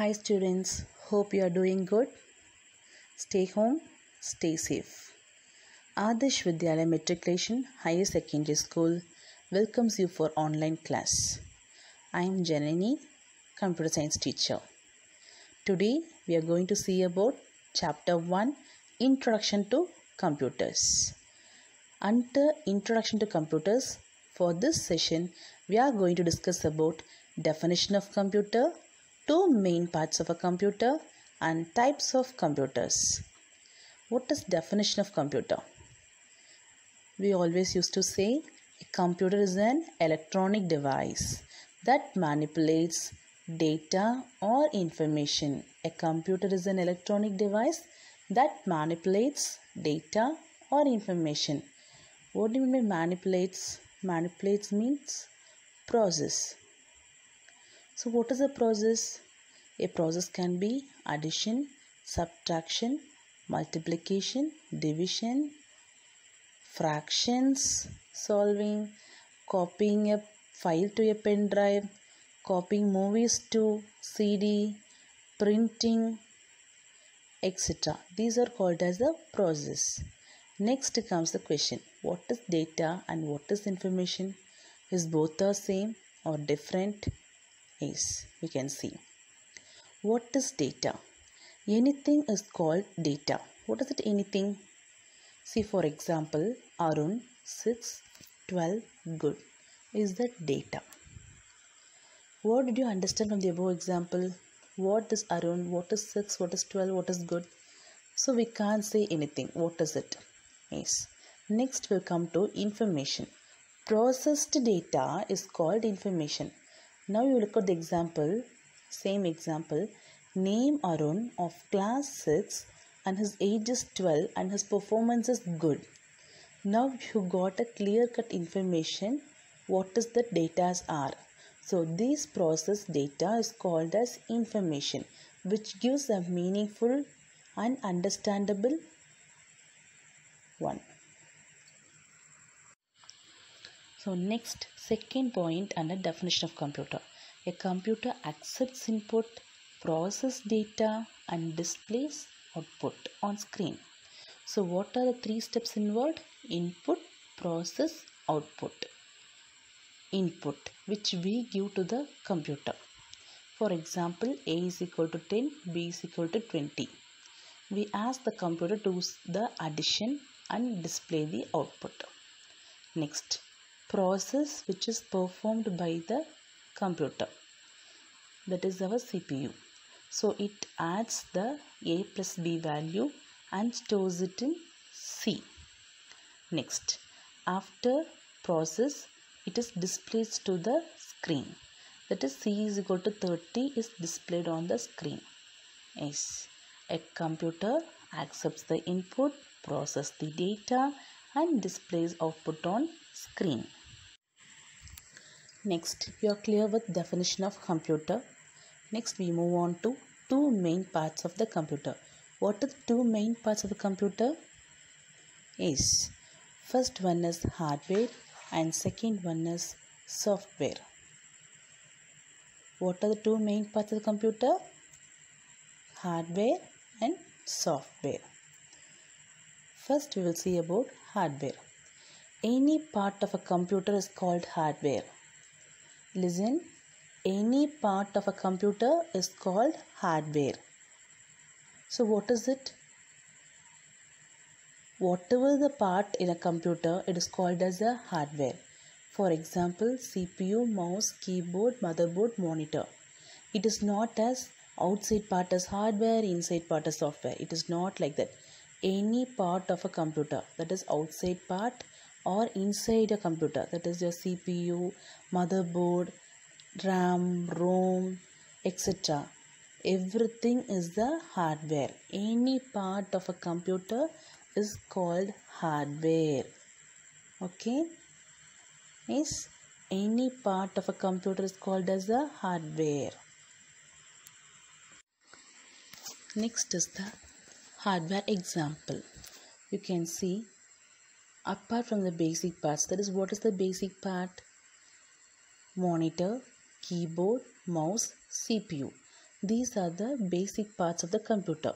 Hi students, hope you are doing good. Stay home, stay safe. Adharsh Vidyalaya Matriculation Higher Secondary School welcomes you for online class. I am Janani, computer science teacher. Today we are going to see about chapter 1 Introduction to Computers. Under Introduction to Computers, for this session we are going to discuss about definition of computer, two main parts of a computer and types of computers. What is definition of computer? We always used to say a computer is an electronic device that manipulates data or information. A computer is an electronic device that manipulates data or information. What do you mean by manipulates? Manipulates means process. So, what is a process? A process can be addition, subtraction, multiplication, division, fractions, solving, copying a file to a pen drive, copying movies to CD, printing, etc. These are called as a process. Next comes the question what is data and what is information? Is both the same or different? Yes, we can see. What is data? Anything is called data. What is it anything? See for example, Arun 6, 12, good. Is that data? What did you understand from the above example? What is Arun? What is 6? What is 12? What is good? So we can't say anything. What is it? Yes. Next we'll come to information. Processed data is called information. Now you look at the example, same example. Name Arun of class 6 and his age is 12 and his performance is good. Now you got a clear cut information what is the data are. So this process data is called as information which gives a meaningful and understandable one. So next second point under definition of computer. A computer accepts input, processes data and displays output on screen. So what are the three steps involved? Input, process, output. Input which we give to the computer. For example, A is equal to 10, B is equal to 20. We ask the computer to do the addition and display the output. Next, process which is performed by the computer that is our CPU. So it adds the A plus B value and stores it in C. Next, after process it is displayed to the screen that is C is equal to 30 is displayed on the screen. Yes, a computer accepts the input, process the data and displays output on screen. Next, we are clear with definition of computer. Next, we move on to two main parts of the computer. What are the two main parts of the computer? Is first one is hardware and second one is software. What are the two main parts of the computer? Hardware and software. First, we will see about hardware. Any part of a computer is called hardware. Listen, any part of a computer is called hardware. So, what is it? Whatever the part in a computer, it is called as a hardware. For example, CPU, mouse, keyboard, motherboard, monitor. It is not as outside part as hardware, inside part as software. It is not like that. Any part of a computer that is outside part or inside a computer that is your CPU, motherboard, RAM, ROM, etc. Everything is the hardware. Any part of a computer is called hardware. Okay? Yes, any part of a computer is called as a hardware. Next is the hardware example. You can see apart from the basic parts, that is what is the basic part? Monitor, keyboard, mouse, CPU. These are the basic parts of the computer.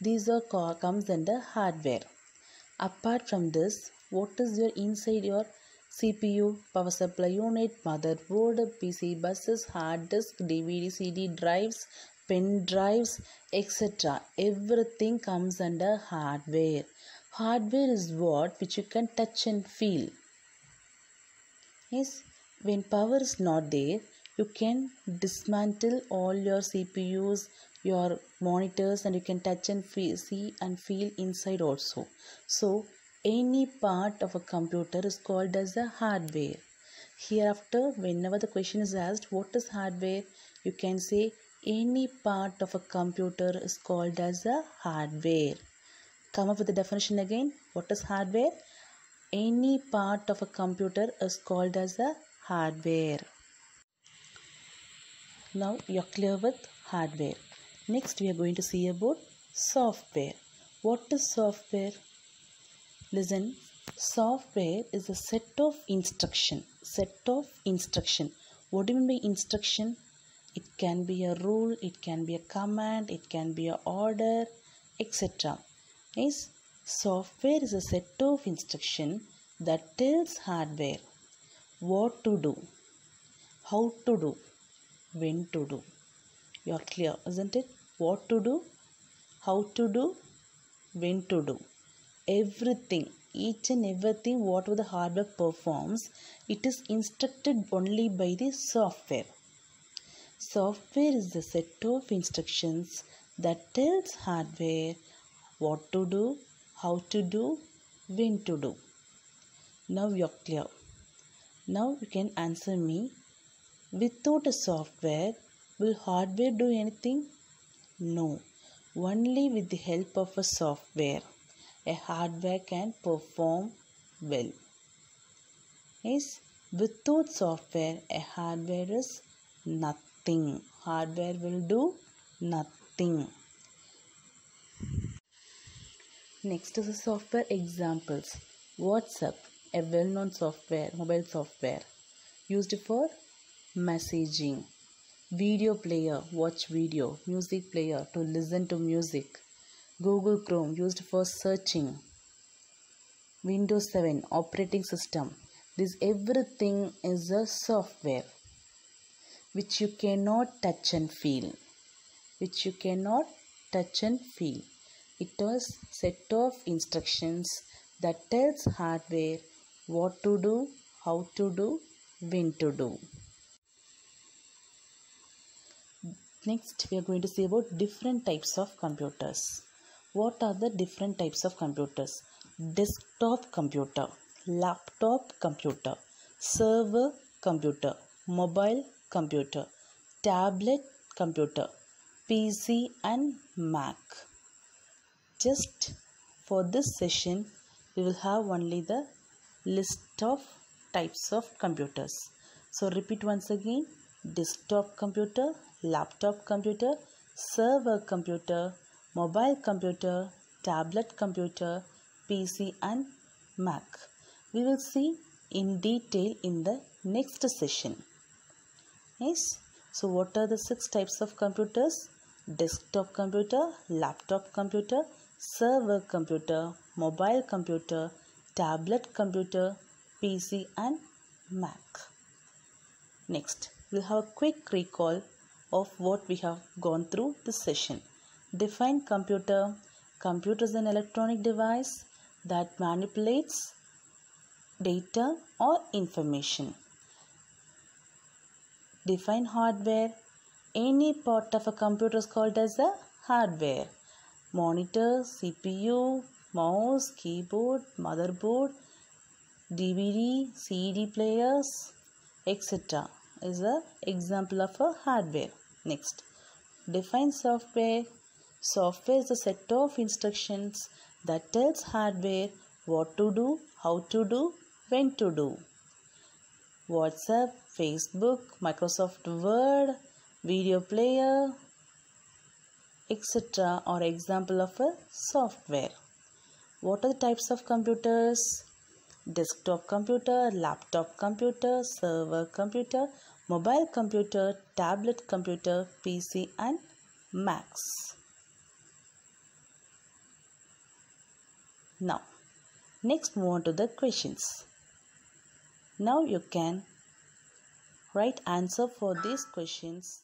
These are co- comes under hardware. Apart from this, what is your inside your CPU, power supply unit, motherboard, PC buses, hard disk, DVD, CD drives, pen drives, etc. Everything comes under hardware. Hardware is what which you can touch and feel. Yes, when power is not there, you can dismantle all your CPUs, your monitors, and you can touch and feel, see and feel inside also. So, any part of a computer is called as a hardware. Hereafter, whenever the question is asked, what is hardware? You can say any part of a computer is called as a hardware. Come up with the definition again. What is hardware? Any part of a computer is called as a hardware. Now you're clear with hardware. Next we are going to see about software. What is software? Listen, software is a set of instruction. Set of instruction. What do you mean by instruction? It can be a rule, it can be a command, it can be a order, etc. Yes, software is a set of instruction that tells hardware what to do, how to do, when to do. You are clear, isn't it? What to do, how to do, when to do. Everything, each and everything, whatever the hardware performs, it is instructed only by the software. Software is the set of instructions that tells hardware what to do, how to do, when to do. Now you're clear. Now you can answer me. Without a software, will hardware do anything? No. Only with the help of a software, a hardware can perform well. Yes, without software, a hardware is nothing. Hardware will do nothing. Next is the software examples. WhatsApp, a well-known software, mobile software, used for messaging. Video player, watch video. Music player, to listen to music. Google Chrome, used for searching. Windows 7, operating system. This everything is a software which you cannot touch and feel. Which you cannot touch and feel. It was set of instructions that tells hardware what to do, how to do, when to do. Next, we are going to see about different types of computers. What are the different types of computers? Desktop computer, laptop computer, server computer, mobile computer, tablet computer, PC and Mac. Just for this session, we will have only the list of types of computers. So repeat once again desktop computer, laptop computer, server computer, mobile computer, tablet computer, PC and Mac. We will see in detail in the next session. Yes. So what are the six types of computers? Desktop computer, laptop computer, server computer, mobile computer, tablet computer, PC and Mac. Next, we'll have a quick recall of what we have gone through this session. Define computer. Computer is an electronic device that manipulates data or information. Define hardware. Any part of a computer is called as a hardware. Monitor, CPU, mouse, keyboard, motherboard, DVD, CD players, etc. is a example of a hardware. Next, define software. Software is a set of instructions that tells hardware what to do, how to do, when to do. WhatsApp, Facebook, Microsoft Word, video player, etc. are example of a software. What are the types of computers? Desktop computer, laptop computer, server computer, mobile computer, tablet computer, PC and Macs. Now, next move on to the questions. Now you can write answer for these questions